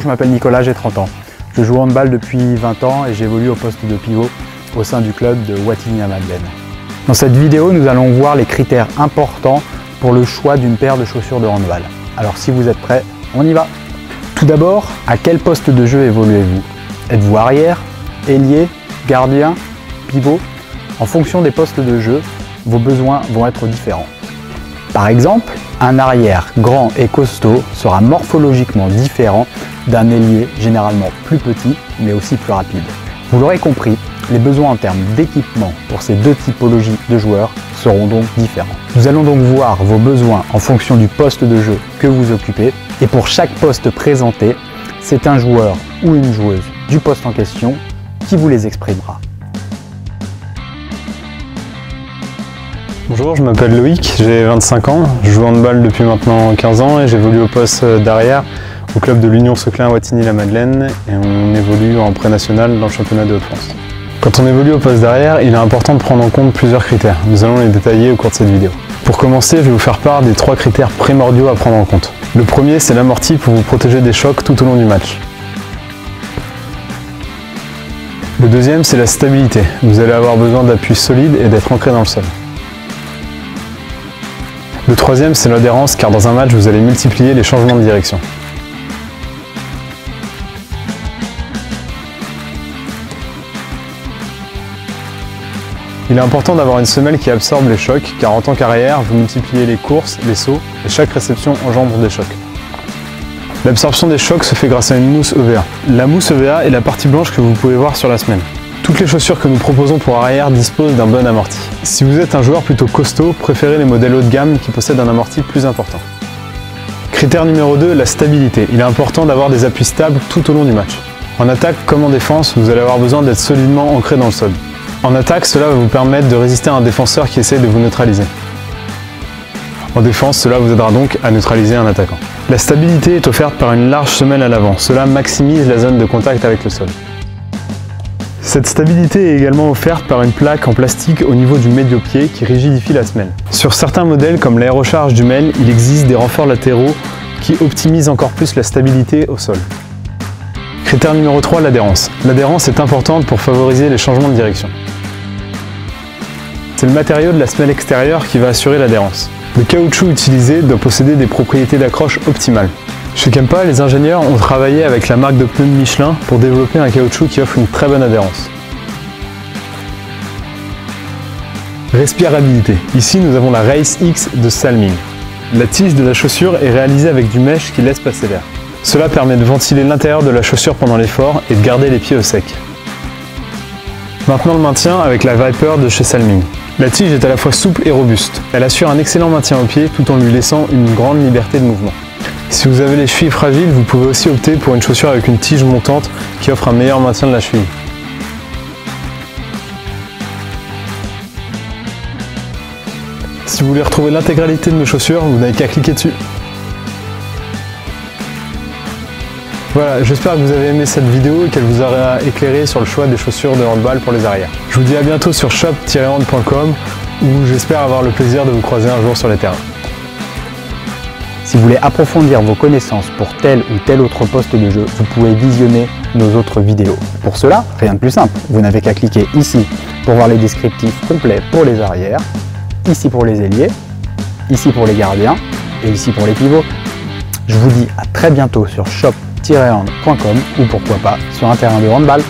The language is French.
je m'appelle Nicolas, j'ai 30 ans. Je joue handball depuis 20 ans et j'évolue au poste de pivot au sein du club de Wattignies-Madeleine. Dans cette vidéo, nous allons voir les critères importants pour le choix d'une paire de chaussures de handball. Alors si vous êtes prêts, on y va Tout d'abord, à quel poste de jeu évoluez-vous? Êtes-vous arrière, ailier, gardien, pivot? En fonction des postes de jeu, vos besoins vont être différents. Par exemple, un arrière grand et costaud sera morphologiquement différent d'un ailier généralement plus petit mais aussi plus rapide. Vous l'aurez compris, les besoins en termes d'équipement pour ces deux typologies de joueurs seront donc différents. Nous allons donc voir vos besoins en fonction du poste de jeu que vous occupez et pour chaque poste présenté, c'est un joueur ou une joueuse du poste en question qui vous les exprimera. Bonjour, je m'appelle Loïc, j'ai 25 ans, je joue handball depuis maintenant 15 ans et j'évolue au poste d'arrière club de l'Union Seclin Wattignies-la-Madeleine et on évolue en pré-national dans le championnat de France. Quand on évolue au poste d'arrière, il est important de prendre en compte plusieurs critères. Nous allons les détailler au cours de cette vidéo. Pour commencer, je vais vous faire part des trois critères primordiaux à prendre en compte. Le premier, c'est l'amorti pour vous protéger des chocs tout au long du match. Le deuxième, c'est la stabilité. Vous allez avoir besoin d'appuis solides et d'être ancré dans le sol. Le troisième, c'est l'adhérence, car dans un match, vous allez multiplier les changements de direction. Il est important d'avoir une semelle qui absorbe les chocs, car en tant qu'arrière, vous multipliez les courses, les sauts, et chaque réception engendre des chocs. L'absorption des chocs se fait grâce à une mousse EVA. La mousse EVA est la partie blanche que vous pouvez voir sur la semelle. Toutes les chaussures que nous proposons pour arrière disposent d'un bon amorti. Si vous êtes un joueur plutôt costaud, préférez les modèles haut de gamme qui possèdent un amorti plus important. Critère numéro 2, la stabilité. Il est important d'avoir des appuis stables tout au long du match. En attaque comme en défense, vous allez avoir besoin d'être solidement ancré dans le sol. En attaque, cela va vous permettre de résister à un défenseur qui essaie de vous neutraliser. En défense, cela vous aidera donc à neutraliser un attaquant. La stabilité est offerte par une large semelle à l'avant. Cela maximise la zone de contact avec le sol. Cette stabilité est également offerte par une plaque en plastique au niveau du médio-pied qui rigidifie la semelle. Sur certains modèles comme l'aérocharge du Mel, il existe des renforts latéraux qui optimisent encore plus la stabilité au sol. Critère numéro 3, l'adhérence. L'adhérence est importante pour favoriser les changements de direction. C'est le matériau de la semelle extérieure qui va assurer l'adhérence. Le caoutchouc utilisé doit posséder des propriétés d'accroche optimales. Chez Kempa, les ingénieurs ont travaillé avec la marque de pneus Michelin pour développer un caoutchouc qui offre une très bonne adhérence. Respirabilité. Ici, nous avons la Race X de Salming. La tige de la chaussure est réalisée avec du mesh qui laisse passer l'air. Cela permet de ventiler l'intérieur de la chaussure pendant l'effort et de garder les pieds au sec. Maintenant le maintien avec la Viper de chez Salming. La tige est à la fois souple et robuste. Elle assure un excellent maintien au pied tout en lui laissant une grande liberté de mouvement. Si vous avez les chevilles fragiles, vous pouvez aussi opter pour une chaussure avec une tige montante qui offre un meilleur maintien de la cheville. Si vous voulez retrouver l'intégralité de mes chaussures, vous n'avez qu'à cliquer dessus. Voilà, j'espère que vous avez aimé cette vidéo et qu'elle vous aura éclairé sur le choix des chaussures de handball pour les arrières. Je vous dis à bientôt sur shop-hand.com où j'espère avoir le plaisir de vous croiser un jour sur les terrains. Si vous voulez approfondir vos connaissances pour tel ou tel autre poste de jeu, vous pouvez visionner nos autres vidéos. Pour cela, rien de plus simple, vous n'avez qu'à cliquer ici pour voir les descriptifs complets pour les arrières, ici pour les ailiers, ici pour les gardiens et ici pour les pivots. Je vous dis à très bientôt sur ou pourquoi pas sur un terrain de handball.